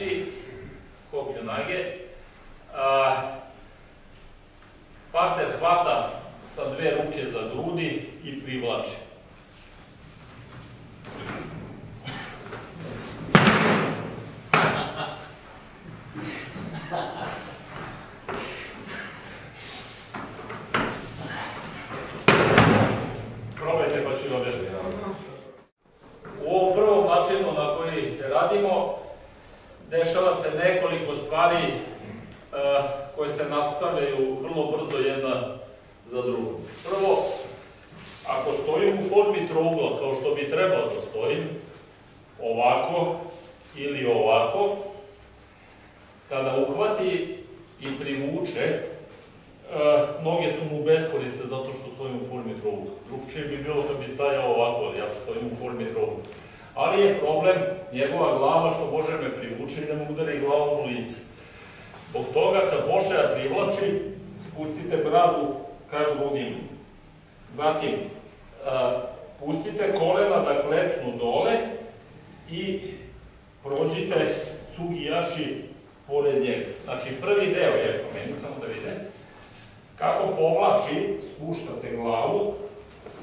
jaši, koplju nage. A, partner hvata sa dve ruke za grudi i privlači. Probajte pa ću vam objasniti. U ovom prvom načinu na koji radimo, dešava se nekoliko stvari e, koje se nastavljaju vrlo brzo jedna za drugu. Prvo, ako stojim u formi trougla, kao što bi trebalo da stojim, ovako ili ovako, kada uhvati i privuče, e, noge su mu beskoriste zato što stojim u formi trougla. Drugčije bi bilo kad bi stajao ovako, ali ja stojim u formi trougla. Ali je problem njegova glava što može me privuče i da me udari glavom u lice. Zbog toga kad Bošeja privlači, spustite bradu ka grudima. Zatim, pustite kolena da klecnu dole i prođite sugijaši pored njega. Znači, prvi deo je, meni samo da vide, kako povlači, spuštate glavu,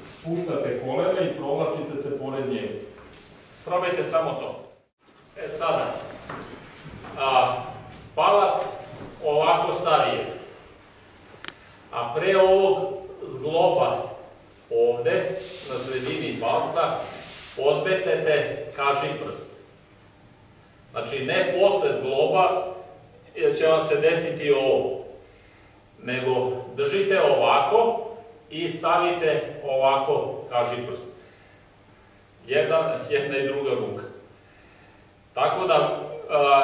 spuštate kolena i provlačite se pored njega. Probajte samo to. E sada, a, palac ovako savije, a pre ovog zgloba ovde, na sredini palca, odmetete kaži prst. Znači, ne posle zgloba, jer će vam se desiti ovo, nego držite ovako i stavite ovako kaži prst. Jedan, jedna i druga ruka. Tako da,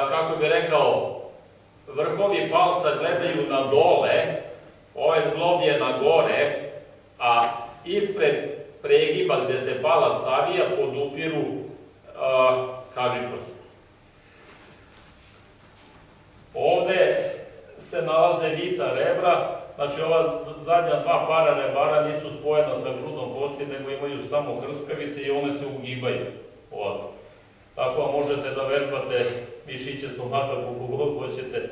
kako bi rekao, vrhovi palca gledaju na dole, ovaj zglob je na gore, a ispred pregiba gde se palac savija podupiru kaži prst. Ovde se nalaze vita rebra, znači ova zadnja dva para rebara nisu spojena sa grudnom kosti, nego imaju samo krskavice i one se ugibaju ovako. Tako da možete da vežbate mišiće stomaka koliko god hoćete,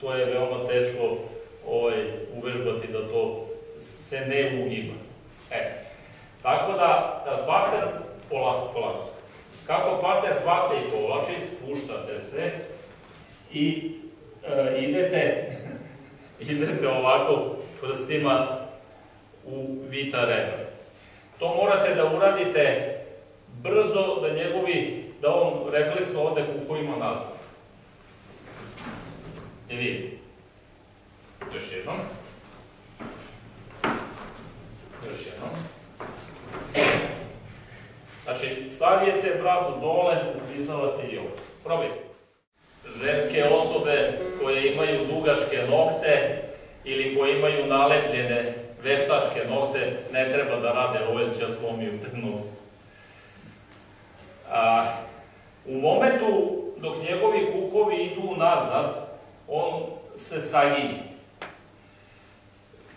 to je veoma teško ovaj, uvežbati da to se ne ugiba. E, tako da, kad parter, polako, polako, kako parter hvata i povlači, spuštate se i e, idete, idete ovako prstima u vita rebra. To morate da uradite brzo, da njegovi, da on refleksno ode kupovima nazad. I vidite. Još jednom. Još jednom. Znači, savijete bradu dole, uklizavate i ovo. Probajte. Ili koje imaju nalepljene veštačke nokte, ne treba da rade ovo će slomiju te nogu. A, u momentu dok njegovi kukovi idu nazad, on se saginje.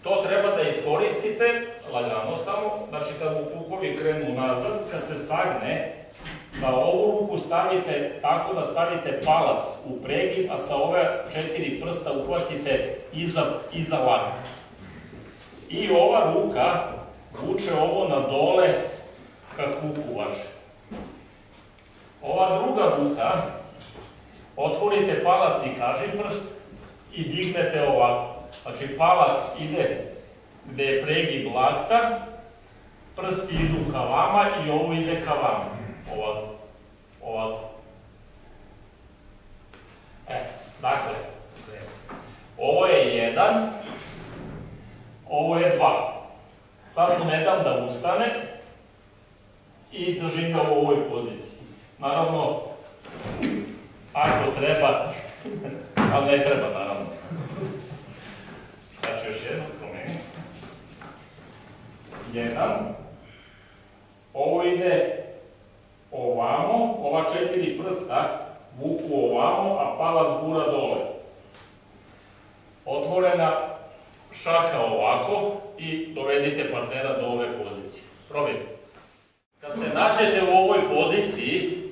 To treba da iskoristite, lagano samo, znači kad mu kukovi krenu nazad, kad se sagne, da ovu ruku stavite tako da stavite palac u pregib, a sa ove četiri prsta uhvatite iza, iza lakta. I ova ruka vuče ovo na dole ka kuku vaše. Ova druga ruka, otvorite palac i kaži prst i dignete ovako. Znači, palac ide gde je pregib lakta, prsti idu ka vama i ovo ide ka vama. Ovako. Ovako. E, dakle, ovo je jedan, ovo je dva. Sad mu ne dam da ustane i držim ga u ovoj poziciji. Naravno, ako treba, ali ne treba, naravno. Znači, još jedno promeni. Jedan. Ovo ide prsta vuku ovamo, a palac gura dole. Otvorena šaka ovako i dovedite partnera do ove pozicije. Probajte. Kad se nađete u ovoj poziciji,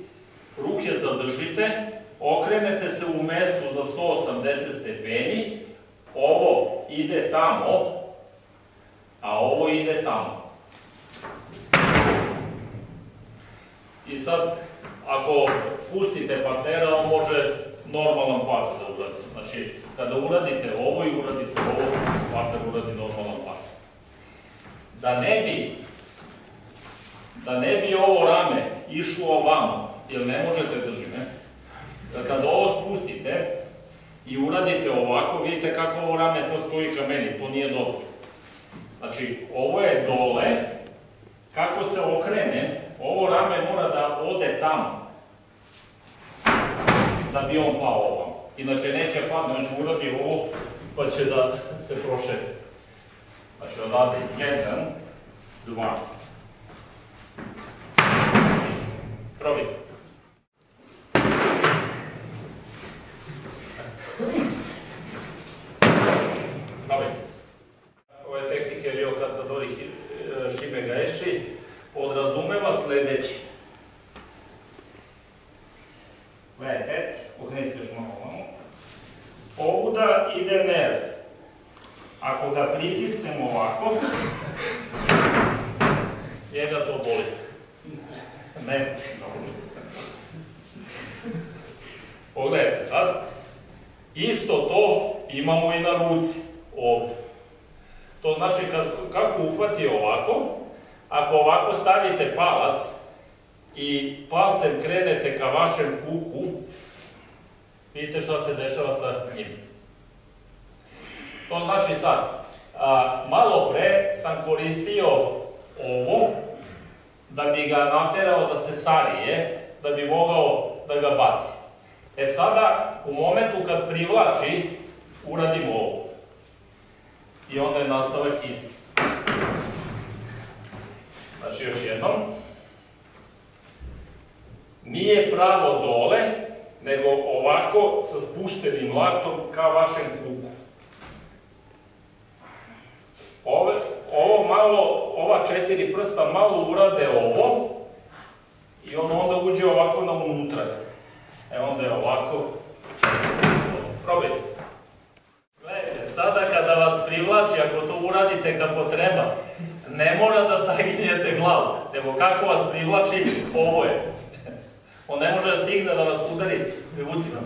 ruke zadržite, okrenete se u mestu za 180 stepeni, ovo ide tamo, a ovo ide tamo. I sad, ako pustite partnera, on može normalan part da uradi. Znači, kada uradite ovo i uradite ovo, partner uradi normalan part. Da ne bi, da ne bi ovo rame išlo ovamo, jer ne možete držiti, ne? Da kada ovo spustite i uradite ovako, vidite kako ovo rame sad stoji ka meni, to nije dobro. Znači, ovo je dole, kako se okrene, ovo rame mora da ode tamo, da bi on pao ovamo. Inače neće padne, on će uradi ovo, pa će da se prošere. Znači, odavde jedan, dva. Probajte. Probajte. Ove tehnike Rio Katadori Šibe Gaeši podrazumeva sledeći. Gledajte, okreni se još malo ovamo. Ovuda ide nerv. Ako ga pritisnemo ovako, njega to boli. Ne. Pogledajte sad, isto to imamo i na ruci, ovdje. To znači kako uhvati ovako, ako ovako stavite palac i palcem krenete ka vašem kuku, vidite šta se dešava sa njim. To znači sad, malo pre sam koristio ovo, da bi ga naterao da se sarije, da bi mogao da ga baci. E sada, u momentu kad privlači, uradimo ovo. I onda je nastavak isti. Znači još jednom. Nije pravo dole, nego ovako sa spuštenim laktom ka vašem kuku. Ove, ovo malo, ova četiri prsta malo urade ovo i on onda uđe ovako na unutra. E onda je ovako. Probajte. Gledajte, sada kada vas privlači, ako to uradite kako treba, ne mora da saginjete glavu, nego kako vas privlači, ovo je. On ne može da stigne da vas udari, privuci nam.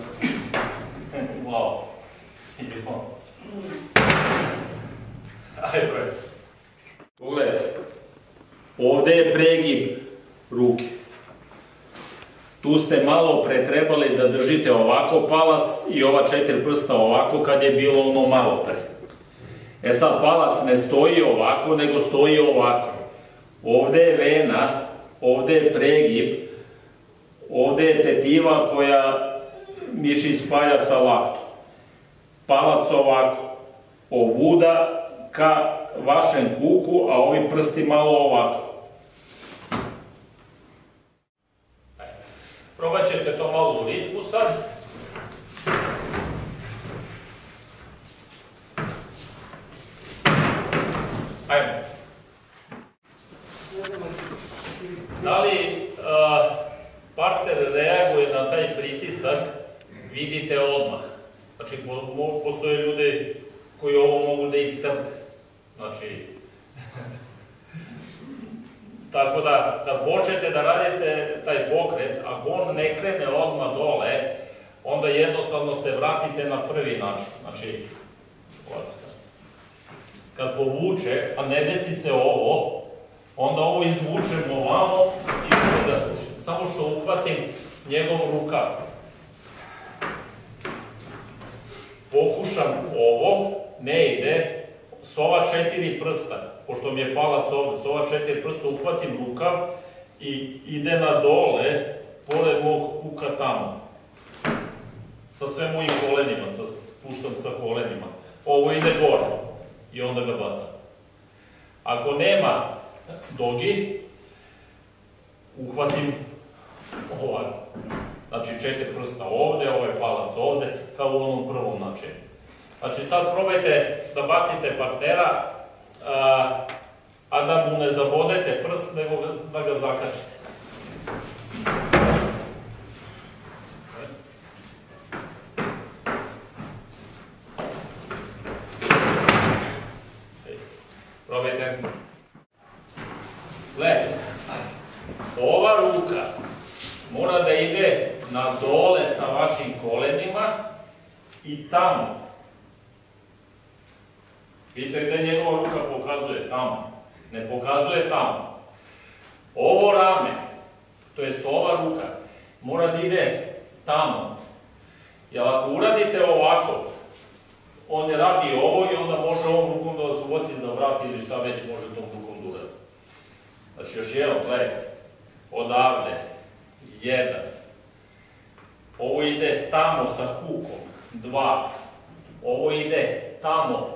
Wow. Idemo. Ajde, bre. Ovde je pregib ruke. Tu ste malo pre trebali da držite ovako palac i ova četiri prsta ovako kad je bilo ono malo pre. E sad, palac ne stoji ovako, nego stoji ovako. Ovde je vena, ovde je pregib, ovde je tetiva koja mišić spalja sa laktom. Palac ovako, ovuda ka vašem kuku, a ovi prsti malo ovako. Probat ćete to malo u ritmu sad. Ajmo. Da li uh, partner reaguje na taj pritisak, vidite odmah. Znači, po, postoje ljude koji ovo mogu da istrpe. Znači, tako da, da počnete da radite taj pokret, ako on ne krene odmah dole, onda jednostavno se vratite na prvi način. Znači, kad povuče, a ne desi se ovo, onda ovo izvučem ovamo i onda ga slušam. Samo što uhvatim njegov rukav. Pokušam ovo, ne ide, s ova četiri prsta, pošto mi je palac ovde, s ova četiri prsta uhvatim rukav i ide na dole, pored mog kuka tamo. Sa sve mojim kolenima, sa, spuštam sa kolenima. Ovo ide gore i onda ga bacam. Ako nema dogi, uhvatim ovako. Znači četiri prsta ovde, ovaj palac ovde, kao u onom prvom načinu. Znači sad probajte da bacite partnera, a, da mu ne zabodete prst, nego da ga zakačite. Ova ruka mora da ide na dole sa vašim kolenima i tamo Vidite gde njegova ruka pokazuje? Tamo. Ne pokazuje tamo. Ovo rame, to jest ova ruka, mora da ide tamo. Jer ako uradite ovako, on ne radi ovo i onda može ovom rukom da vas uvoti za vrat ili šta već može tom rukom da uradi. Znači još jedan, gledajte, odavde, jedan. Ovo ide tamo sa kukom, dva. Ovo ide tamo